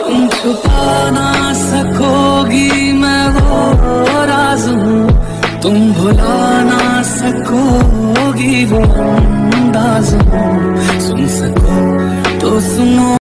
तुम छुपा ना सकोगी, मैं वो राज हूँ। तुम भुला ना सकोगी, वो अंदाज हूँ। सुन सको तो सुनो।